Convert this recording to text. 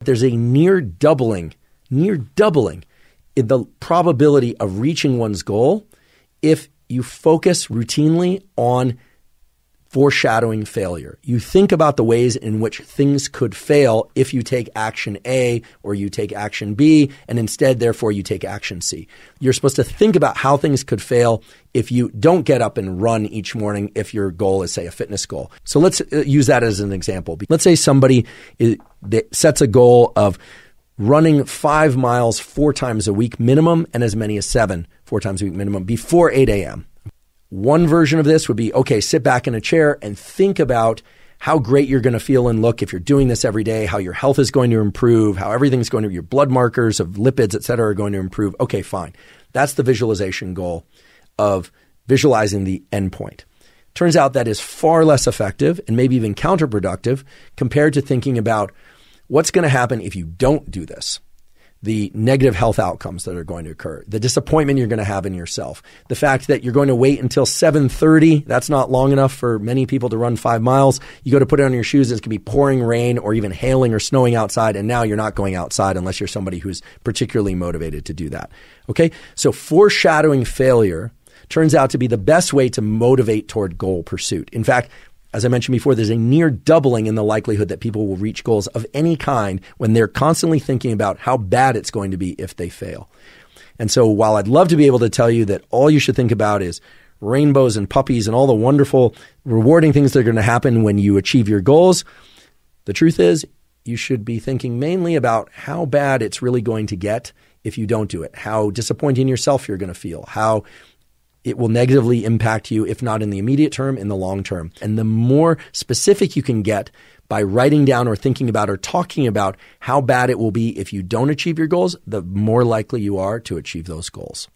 there's a near doubling, near doubling in the probability of reaching one's goal if you focus routinely on foreshadowing failure. You think about the ways in which things could fail if you take action A or you take action B, and instead, therefore, you take action C. You're supposed to think about how things could fail if you don't get up and run each morning if your goal is, say, a fitness goal. So let's uh, use that as an example. Let's say somebody is, sets a goal of running five miles four times a week minimum and as many as seven four times a week minimum before 8 a.m. One version of this would be okay, sit back in a chair and think about how great you're going to feel and look if you're doing this every day, how your health is going to improve, how everything's going to, your blood markers of lipids, et cetera, are going to improve. Okay, fine. That's the visualization goal of visualizing the endpoint. Turns out that is far less effective and maybe even counterproductive compared to thinking about what's going to happen if you don't do this the negative health outcomes that are going to occur, the disappointment you're going to have in yourself, the fact that you're going to wait until 7:30, that's not long enough for many people to run 5 miles. You go to put it on your shoes, it's going to be pouring rain or even hailing or snowing outside and now you're not going outside unless you're somebody who's particularly motivated to do that. Okay? So foreshadowing failure turns out to be the best way to motivate toward goal pursuit. In fact, as I mentioned before, there's a near doubling in the likelihood that people will reach goals of any kind when they're constantly thinking about how bad it's going to be if they fail. And so while I'd love to be able to tell you that all you should think about is rainbows and puppies and all the wonderful, rewarding things that are going to happen when you achieve your goals, the truth is you should be thinking mainly about how bad it's really going to get if you don't do it, how disappointing yourself you're going to feel, how it will negatively impact you, if not in the immediate term, in the long term. And the more specific you can get by writing down or thinking about or talking about how bad it will be if you don't achieve your goals, the more likely you are to achieve those goals.